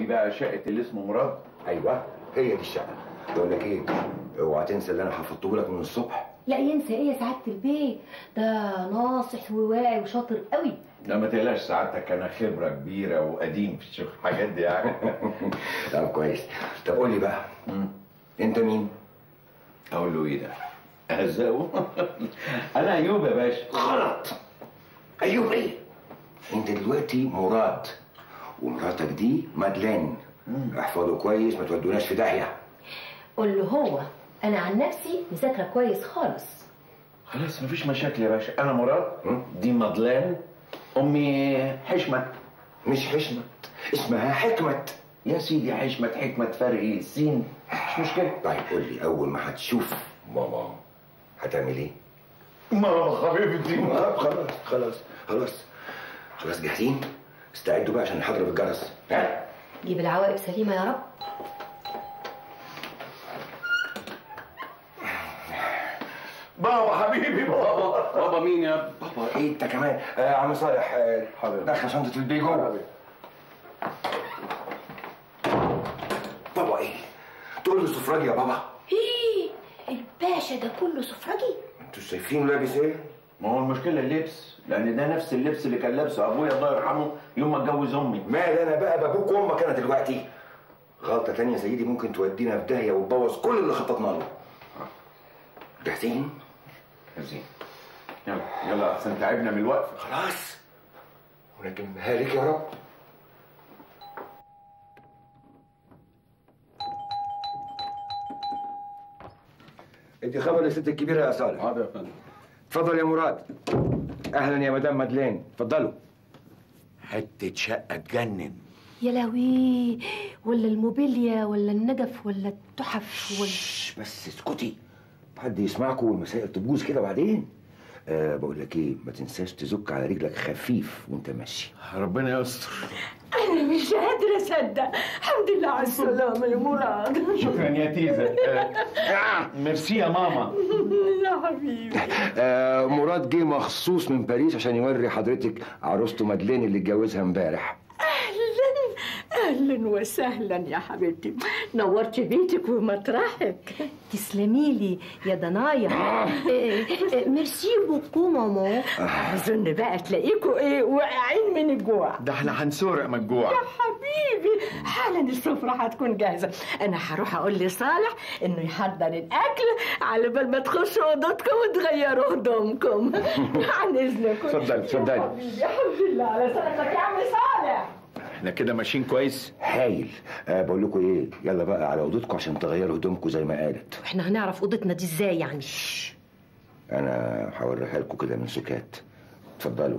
دي بقى شقة اللي اسمه مراد. أيوه هي دي الشقة. بقول لك إيه اوعى تنسى اللي أنا حفظته لك من الصبح. لا ينسى إيه يا سعادة البيه ده ناصح وواعي وشاطر قوي. لا ما تقلقش سعادتك أنا خبرة كبيرة وقديم في الشغل الحاجات دي يعني. طب كويس. طب قول لي بقى أنت مين؟ أقول له إيه ده؟ اهزقه أنا أيوب يا باشا. غلط. أيوب إيه؟ أنت دلوقتي مراد. ومراتك دي مدلين احفظوا كويس ما تودوناش في داهية. قول له هو أنا عن نفسي مذاكرة كويس خالص. خلاص مفيش مشاكل يا باشا. أنا مراد دي مدلان أمي حشمت. مش حشمت اسمها حكمت. يا سيدي حشمت حكمت فرق السين مش مشكلة. طيب قول لي أول ما هتشوف ماما هتعمل إيه؟ ماما حبيبتي آه، خلاص خلاص خلاص. خلاص جاهزين؟ استعدوا بقى عشان نحضر بالجرس ها؟ جيب العواقب سليمة يا رب. بابا حبيبي بابا. بابا مين يا بابا إيه أنت كمان؟ آه عم صالح آه حاضر. دخل شنطه البي جوه. بابا إيه؟ تقول له سفراجي يا بابا. إيه؟ الباشا ده كله سفرجي أنتوا شايفينه لابس إيه؟ ما هو المشكلة اللبس لأن ده نفس اللبس اللي كان لابسه أبويا الله يرحمه يوم ما اتجوز أمي. مال أنا بقى بأبوك وأمك أنا دلوقتي. غلطة تانية زي دي ممكن تودينا في داهية وتبوظ كل اللي خططنا له. جاهزين زين يلا يلا أحسن تعبنا من الوقفه خلاص. ونجمها لك يا رب. ادي خبر للست الكبيرة يا صالح. حاضر يا فندم. اتفضل يا مراد. أهلا يا مدام مدلين اتفضلوا حتة شقة تجنن. يا لهوي. ولا الموبيليا ولا النجف ولا التحف ولا شش، بس اسكتي. حد يسمعكم والمسائل تبوظ كده بعدين؟ أه بقول لك إيه ما تنساش تزك على رجلك خفيف وأنت ماشي. ربنا يستر. أنا مش قادرة أصدق الحمد لله على السلامة يا مراد. شكرا يا تيزا آه، ميرسي يا ماما. يا حبيبي. أه مراد جه مخصوص من باريس عشان يوري حضرتك عروسته مدلين اللي اتجوزها امبارح. أهلا وسهلا يا حبيبتي. نورتي بيتك ومطرحك. تسلمي لي يا ضنايا إيه، إيه، merci beaucoup ماما. أظن بقى تلاقيكوا إيه واقعين من الجوع. ده إحنا هنسورق من الجوع. يا حبيبي حالا السفرة هتكون جاهزة. أنا هروح أقول لصالح إنه يحضر الأكل على بال ما تخشوا أوضتكم وتغيروا هدومكم. عن إذنكم. اتفضل، اتفضل. يا حبيبي الحمد لله على سلامتك يا عم صالح. إحنا كده ماشيين كويس؟ هايل. أه بقول لكم إيه؟ يلا بقى على أوضتكم عشان تغيروا هدومكم زي ما قالت. إحنا هنعرف أوضتنا دي إزاي يعني؟ أنا هوريها لكم كده من سكات. اتفضلوا.